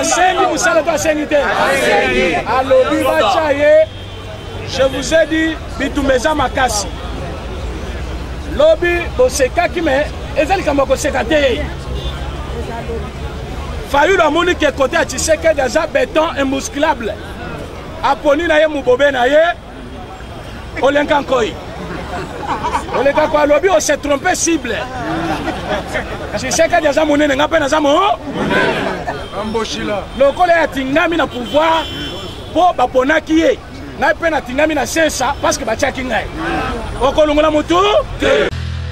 asengi mosala to asengi te alobi batya ye je vous ai dit bitumba eza makasi lobi bosekaki me eza likambo ya koseka te fayulu amoni ke kote ya tshisekedi aza beton imbusculable aponi na ye mobobe na ye olenka nkoi olenka nkoi alobi ose trompe cible sisekadi aza monene ngai mpe naza mo lokola ye atingami na pouvoir mpo baponaki ye ngai mpe natingami na sensa parceke batiaki ngai okolongola motu te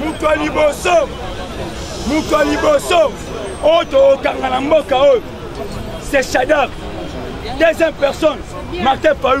moto ya liboso moto ya liboso oyo tokokanga na mboka oyo c'est shadar deuxième personne martin paul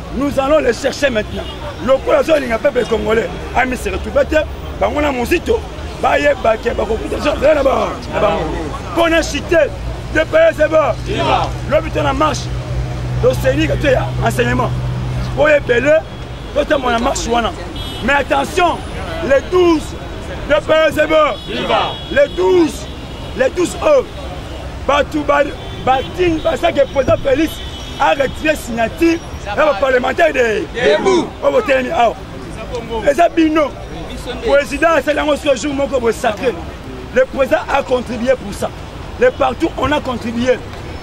nous allons le chercher maintenant lokola azolinga peuple congolais ami se retrouve te bango na mozito bayeba ke bakokuta jardin na bango mpo na chite dps eba lobi to na marche tosenika to ya enseignement mpo ebele totambola na marche wana mais attention le 12 dps eba le 12 les 12 heures bato batini basake président félix aretire signature ya baparlementaire de oyo oh, botelemi awa oh. eza bino président asali yango soki jour moko bosacre le président a contribué pour ça le partout on a contribué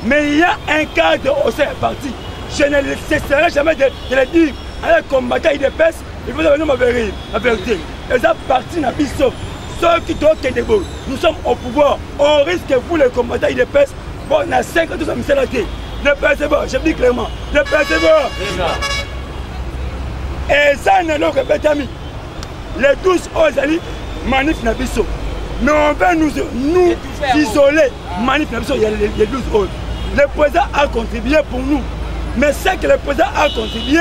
mais il y a un cadre au sein ya parti je ne cesserai jamais de, de le dire avec combattant idps il faut que nous ma vérité eza parti na biso soki tokende boye nous sommes au pouvoir on risque vous les combattants idps bon na 5 ans toza misala te le perceveur je dis clairement le perceveur eza na eloko ebetami le 12 oyo ezali manif na biso mais on va nous, nous isoler manif na biso ya le 12 oyo le président a contribué pour nous mais ce que le président a contribué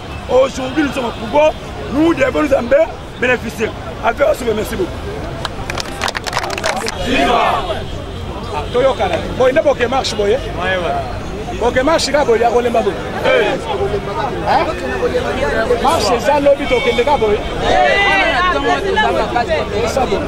Aujourd'hui, nous sommes au pouvoir. Nous devons nous en bénéficier. Avec ce merci beaucoup. Viva! toyokana boye nde boke marche boye boke marche kaka boye akolemba boye marche eza lobi tokende kaka boye esa boye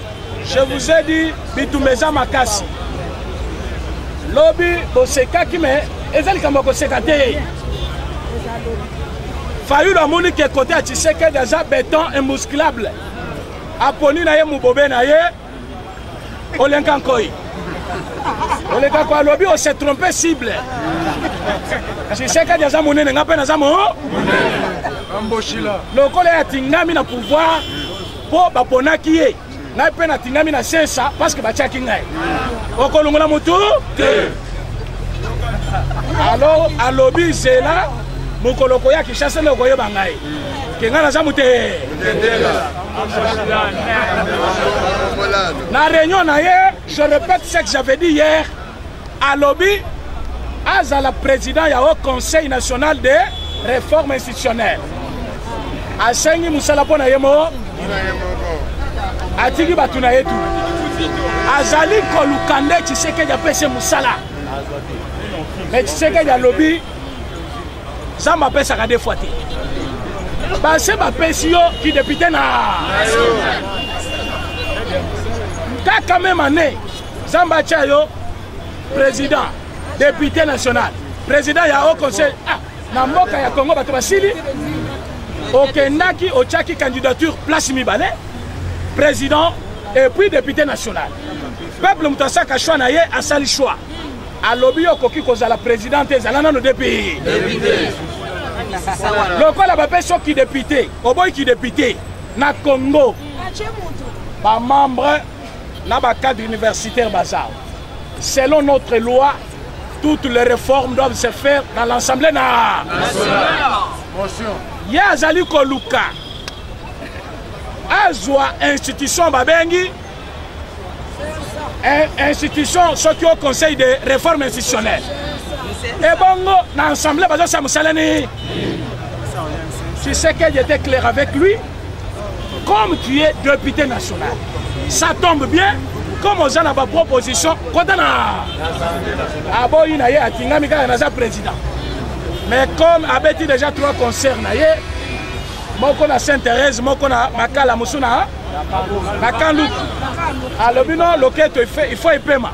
Je vous ai dit bitumba eza makasi lobi bosekaki me eza likambo ya koseka te fayulu amoni ke kote ya tshisekedi aza beton imusclable aponi na ye mobobe na ye olenka nkoi oleka ko alobi ose trompe cible tshisekedi aza monene ngai mpe naza mo lokola ya tingami na pouvoir mpo baponaki ye ngai mpe natingami na sensa parceke batiaki ngai okolongola motu te alo alobi zela mokolo koya kinshasa nde okoyeba ngai ke ngai naza mote na réunion na ye je répète ce que j'avais dit hier alobi azala président ya haut conseil national de réforme institutionnelle asengi mosala mpo na ye mo atiki bato na ye tu azali koluka nde tshisekedi apesi mosala me tshisekedi alobi zamba apesaka de fois te base bapesi yo kidepute na kaka meme année Zamba atia yo président, député national, président ya haut conseil. Ah, na mboka ya Congo bato basili okendaki otyaki candidature place mibale président et puis député national peuple moto asaka choix na ye asali choix alobi yo okoki kozala président te ezala nano dpi lokola bapesi yo kidepute oboyi kidepute na congo bamembre na ba cadre universitaire baza selon notre loi toutes les réformes doivent se faire dans l'assemblée na ye azali koluka azwa institution babengi institution soki au conseil de réforme institutionnelle ebongo na assemblée bazosala mosala nini tu sais que j'étais clair avec lui comme tu es député national ça tombe bien comme oza na baproposition kota na aboyi na ye atingami kaka naza président mais comme abeti déjà trois concert na ye moko na saint thérèse moko na makala mosusu na na kanduku alobi no loketo il faut epema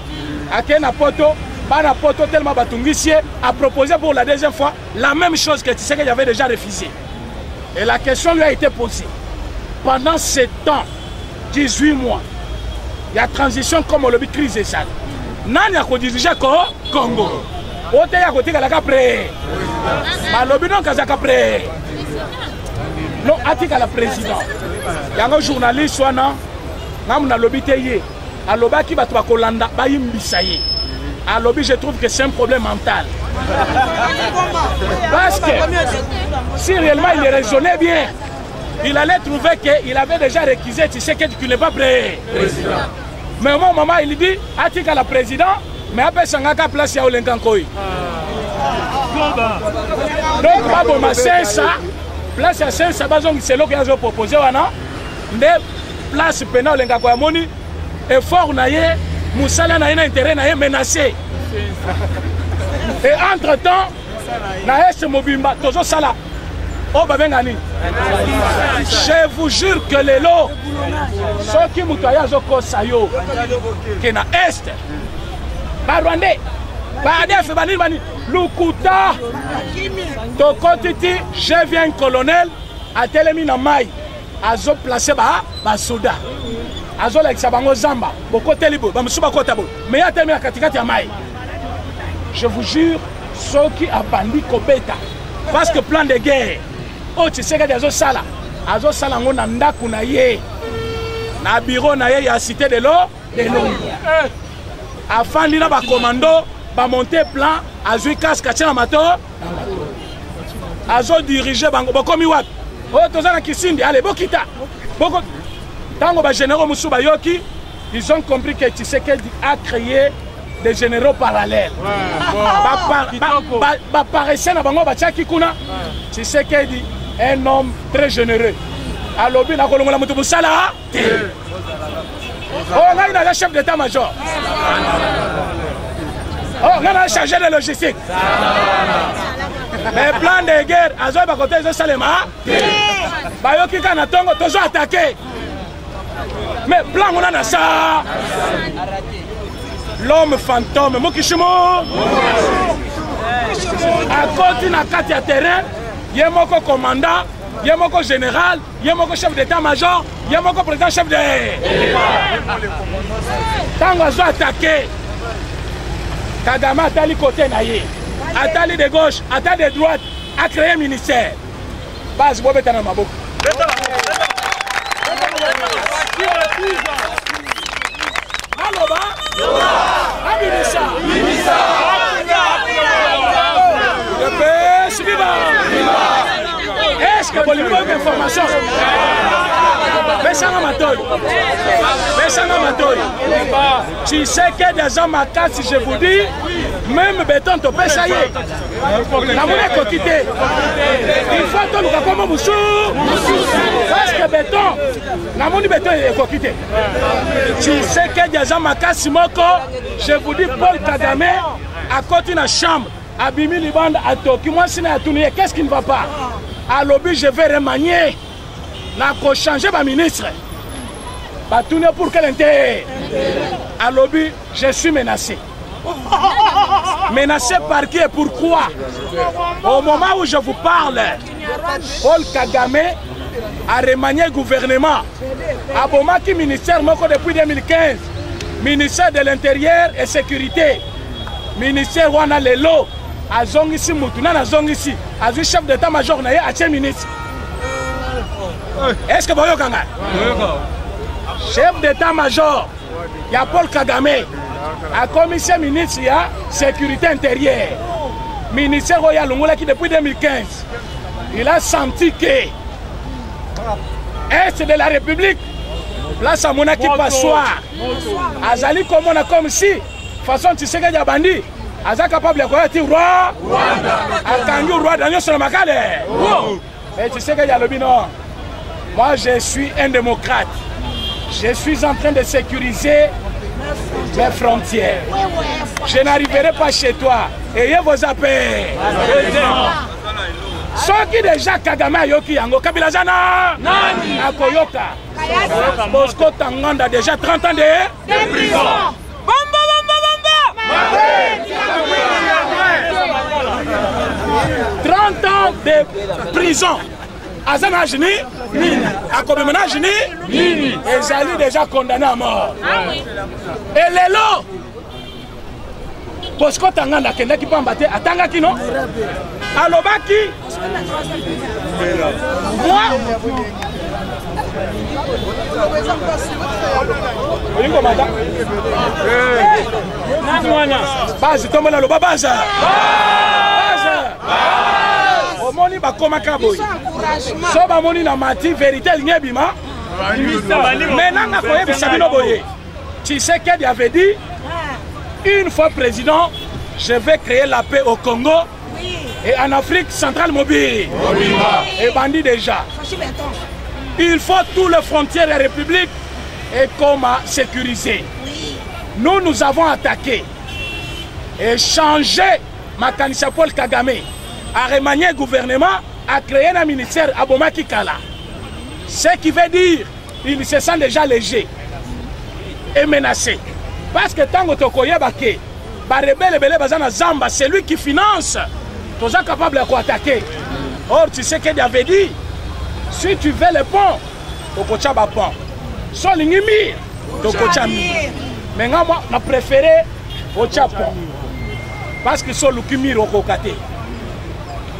akei na poto bana poto tellement batungisi ye apropose pour la deuxième fois la même chose que tisekedi avait déjà refusé Et la question lui a été posée. Pendant ce temps, 18 mois, il y a transition comme le crise et ça. Nani a dirigé Congo Ote ya kotika la capre. Balobi non kaza capre. Non atika la président. Yango journaliste wana ngamuna lobi te ye. alobaki bato bakolanda bayimbisa ye alobi je trouve que c'est un problème mental parce que si réellement il raisonnait bien il allait trouver qu'il avait déjà récusé Tshisekedi qui n'est pas prêt mais au moment il dit atika la président mais apesanga ka place ya olenga nkoi donc baboma sensa place ya sensa bazongisa eloko ye azopropose wana nde place pena olengako ya moni effort na ye mosala na ye na intérêt na ye menacé et entre temps na este mobimba tozosala oyo babenga nini je vous jure que lelo soki moto aye azokosa yo ke na este barwandais baadf banini banini lukuta tokoti ti je viens colonel atelemi na mai azo place ba ba soda azo lakisa bango zamba bokoteli boye bamosusu bakota boye mais atelemi na katikati ya mai je vous jure soki abandi kobeta parce que plan de guerre oyo tshisekedi azosala azosala yango na ndako na ye na biro na ye ya cité de lo de longo afandi na bakomando bamonte plan azwi casque atye na mato azo dirige bango bokomi wapi oyo oh, toza na kisindi ale bokita boko ntango bagénéraux mosusu bayoki ils ont compris que tshisekedi a créé des généraux parallèles baparisien na bango batiaki kuna tshisekedi un homme très généreux alobi nakolongola moto mosala te o oh, ngai naza chef d'état major o oh, ngai naza chargé de logistique mais plan de guerre azoyeba kote ezosalema ah? bayoki kaka na ntongo tozo atake mais plan nguna na sa l'homme fantôme mokishimo akoti na kati ya terrain ye moko commandant ye moko général ye moko chef d'état major ye moko président chef de ntango azo atake kagame atali kote na ye atali de gauche ata de droite acreye ministère base bobeta na maboko naloba abimisa Est-ce que bolingo yoka information pesanga matoi pesanga matoi tshisekedi aza makasi je vous dis meme beton topesa ye namoni ekoki te ilfo toluka nkombo mosusu parce que beton namoni beton ekoki te tshisekedi aza makasi moko je vous dis paul kagame akoti na chambre abimi libanda atoki mwasi na atuni ye qu'est-ce qui ne va pas alobi je vais remanier na kochanger baministre batuni ye pour quel intérêt alobi je suis menacé menacé par qui et pourquoi au moment où je vous parle Paul Kagame a remanié gouvernement, a bomaki ministère moko depuis 2015, ministère de l'intérieur et sécurité. Ministère wana lelo azongisi mutu nani azongisi azwi chef d'état major na ye atie ministre est ce que boyoka ngai chef d'état major ya paul kagame akomisi ministre ya sécurité intérieure ministère oyo alongolaki depuis 2015 il a senti que est de la république place amonaki passoir azali komona comme si façon tshisekedi abandi aza capable ya koya ti roi akangi rwanda nyonso na makale Mais tu sais que Yalobi, non Moi, je suis un démocrate. Je suis en train de sécuriser mes frontières. Je n'arriverai pas chez toi. Ayez vos appels. soki deja kagame ayoki yango kabila aza na akoyoka bosko tanganda deja 30 ans de de prison aza na age ni nini akomema na age ni nini ezali déjà condamné à mort ah et lelo bosco tanganda akendaki pamba te atangaki no alobaki mwa olingi komata eh, nani wana bazi tombo naloba baza omoni bakomaka boye so bamoni na mati verité elingi ebima me nanga koyebisa bino boye Tu boye qu'elle avait dit une fois président je vais créer la paix au congo et en afrique centrale mobile Et bandi déjà il faut tous les frontières et républiques et comment sécuriser nous nous avons attaqué et changé makanisa paul kagame remanié le gouvernement, a créé un ministère à Kala. Ce qui veut dire il se sent déjà léger et menacé parce que ntango tokoyeba ke barebele ebele baza na zamba celui qui finance toza capable ya koatake or tshisekedi avait dit si tu veux le pont okotya bapont so olingi mire tokotya mire me nga mwa na préféré otya pont parce que so oluki mire okoka te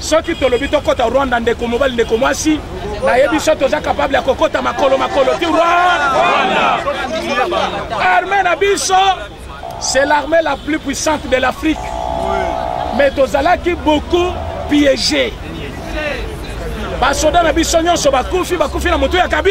soki tolobi tokɔta rwanda ndeko mobali ndeko mwasi nayebi so toza kapable ya kokɔta makolo makolo ti rwanda arme na biso c'est l'armée la plus puissante de l'afrique mais tozalaki beaucoup piégé basoda na biso nyonso bakufi bakufi na motu ya kabi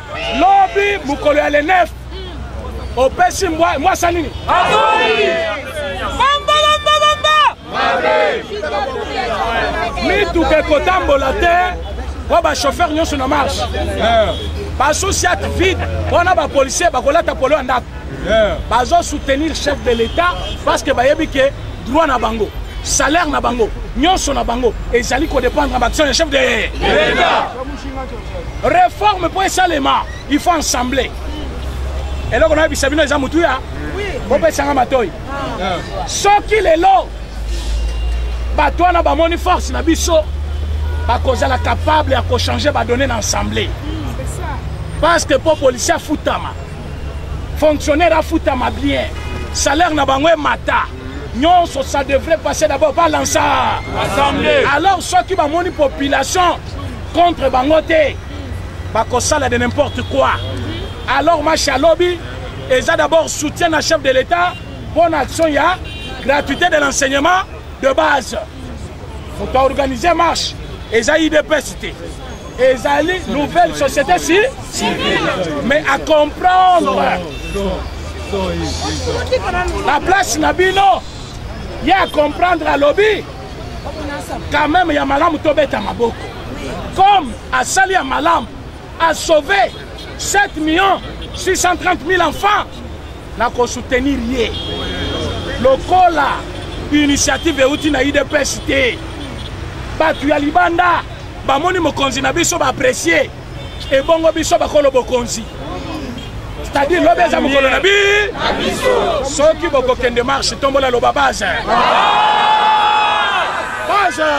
lobi mokolo ya le 9 opesi mbwa mwasa nini mituka ekotambola te mpo bachauffeur nyonso na marche basociate vide mpona bapolicier bakolata polo ya ndako bazo soutenir chef de l'état parce que bayebi ke droit na bango salaire na bango nyonso na bango ezali kodépendre na baaction ya chef de reforme mpo esalema il faut ensemble eloko nayebisa bino eza motuya bopesanga matoi ah. soki lelo bato wana bamoni force na biso bakozala capable ya kochange badonne na ensemble parce que mpo policier afutama fonctionnaire afutama bien salaire na bango emata nyonso ça devrait passer d'abord par l'ensemble alors soki bamoni population contre bango te bakosala de n'importe quoi alors mashi alobi eza d'abord soutien na chef de l'état mpo na action ya gratuité de l'enseignement de base moto aorganise marche eza idps te ezali nouvelle société si mais à comprendre la place na bino ye à comprendre alobi quand même ya malamu tobeta maboko comme asali ya malamu asauve 7 millions 630 000 enfants na kosoutenir ye lokola initiative euti na idps te bato ya libanda bamoni mokonzi na biso baapresie ebongo biso bakolo bokonzi c'est-à-dire lobi eza mokolo na bi soki bokokende marche tombola loba base base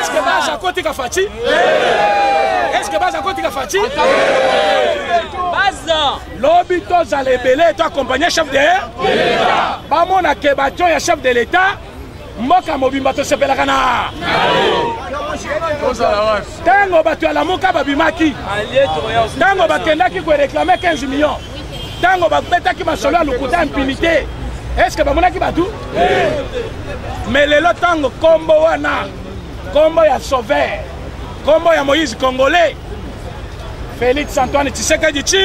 eske base akotika faci eske base akotika faci lobi tozala ebele to accompagne chef de bamona ke batio ya chef de l'état mboka mobimba tosepelaka na ntango bato ya lamuka babimaki ntango bakendaki koreklame 15 million ntango babetaki masolo ya lokuta ya mpinite eske bamonaki bato me lelo ntango nkombo wana nkombo ya sauver nkombo ya moïse congolais Felix Antoine Tshisekedi chi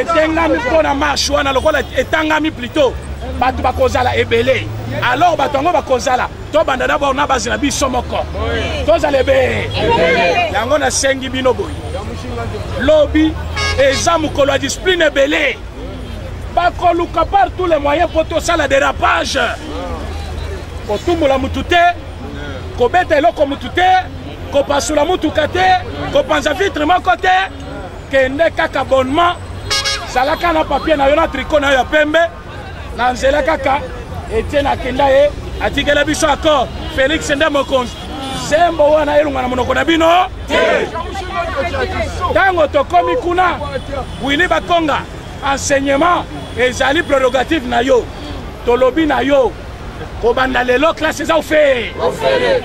etengami mpo na marche wana lokola etangami plutôt bato bakozala ebele alors bato yango bakozala tobanda na bor na basi na biso moko tozala ebele yango nasengi bino boye lobi eza mokolo ya discipline ebele bakoluka par tous les moyens mpo tosala dérapage kotumbola motu te kobeta eloko motu te kopasula motuka te kopanza vitre moko te kende kaka abonnement zalaka na papier na yo na triko na yo ya pembe na nzela kaka etiene akenda ye atikela biso accord félix nde mokonzi sembo wana elonga na monoko na bino ntango tokomi kuna wili bakonga enseignement ezali prerogative na yo tolobi na yo kobanda lelo classe eza ofele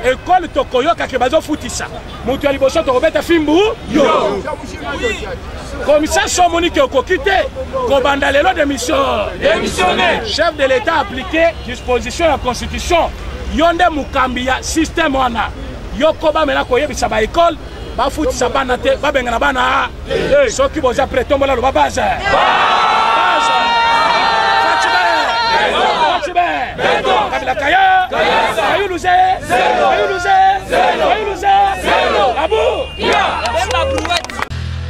ekole tokoyoka ke bazofutisa moto ya liboso tokobeta fimbu yo komisa so omoni ke okoki te kobanda lelo démission chef de l'état appliqué disposition ya constitution yo nde mokambi ya systeme wana yo koba mela koyebisa baekole bafutisa bana te babengana bana soki boza pre tombola loba baze kabila kaya ayuluze ayuluze ayuluze abu